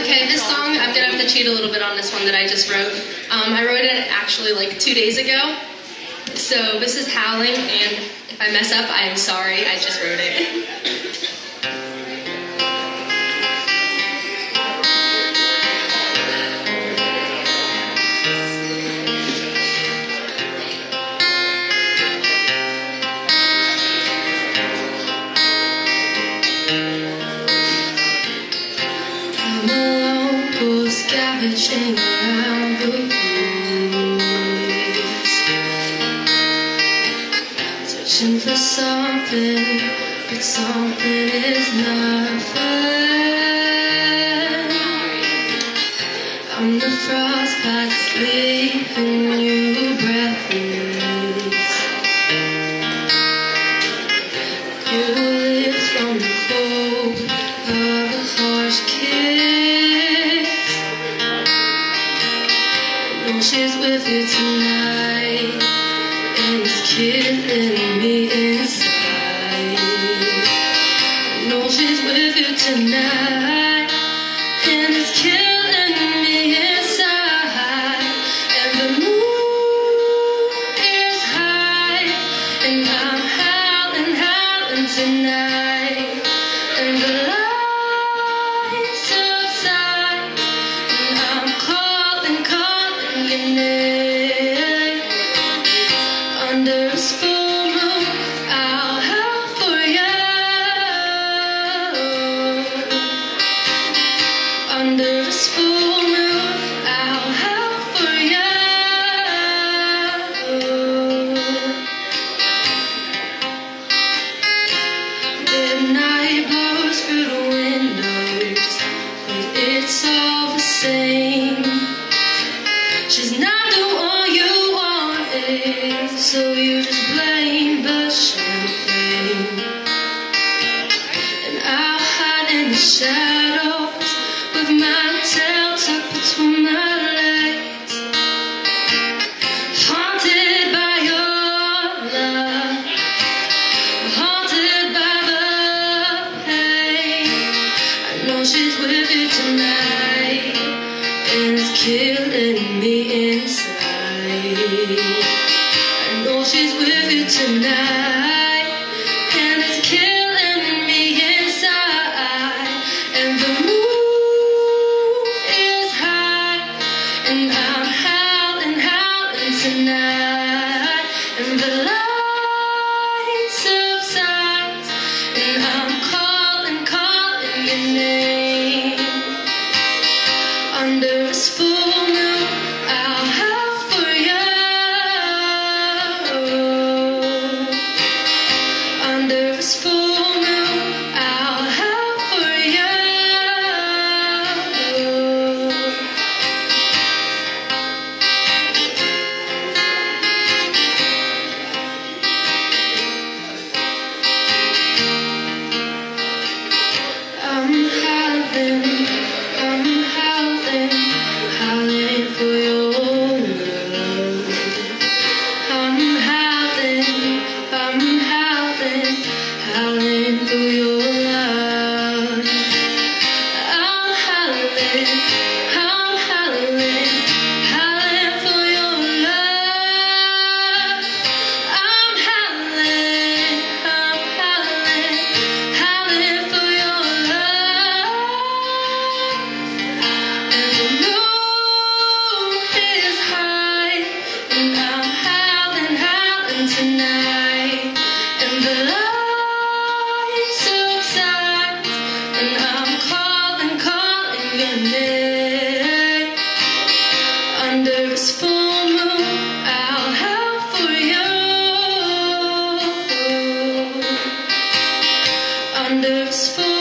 Okay, this song, I'm gonna have to cheat a little bit on this one that I just wrote. Um, I wrote it actually like two days ago. So this is Howling, and if I mess up, I am sorry. I just wrote it. scavenging around searching for something, but something is not found. I'm the frostbite leaving you breathless. You know she's with you tonight, and it's killing me inside. know she's with you tonight, and it's killing me inside. And the moon is high, and I'm howling, howling tonight. I know she's with you tonight, and it's killing me inside. And the moon is high, and I'm howling, howling tonight. And the lights subside, and I'm calling, calling your name. Under howling Full